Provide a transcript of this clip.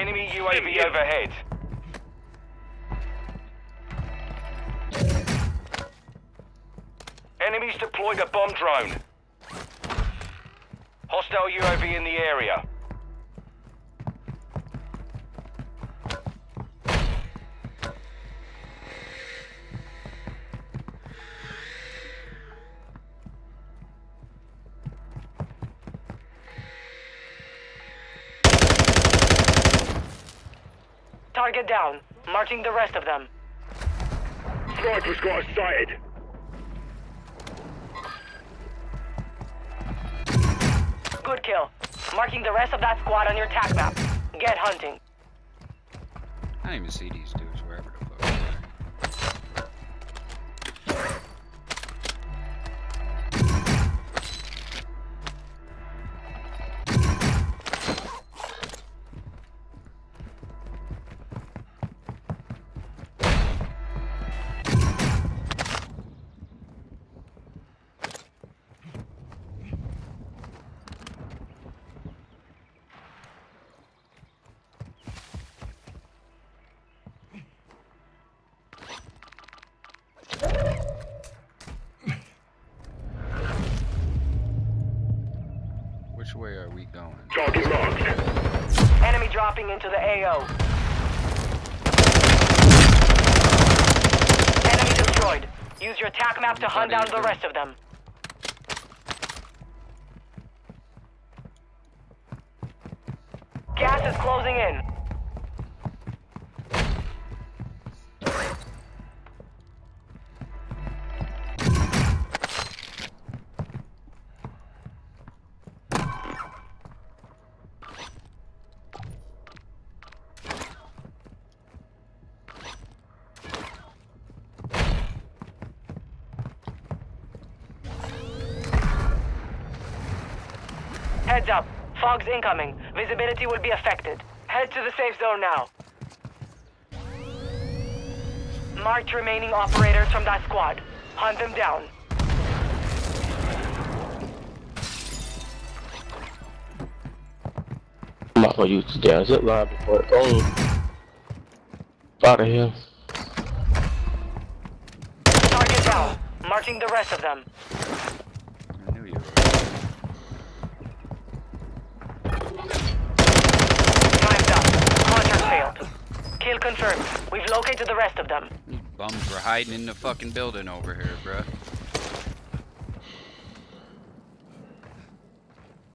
Enemy UAV overhead. Enemies deploying a bomb drone. Hostile UAV in the area. Target down. Marking the rest of them. Sniper squad sighted. Good kill. Marking the rest of that squad on your tac map. Get hunting. I don't even see these dudes wherever the fuck Which way are we going? Target marked. Enemy dropping into the AO. Enemy destroyed. Use your tac map to hunt down the rest of them. Gas is closing in. Heads up. Fog's incoming. Visibility will be affected. Head to the safe zone now. Marked remaining operators from that squad. Hunt them down. I'm not gonna use the damn zip line before it goes. Out of here. Target down. Marking the rest of them. I knew you were. Time's up. Contract failed. Kill confirmed. We've located the rest of them. These bums were hiding in the fucking building over here, bruh.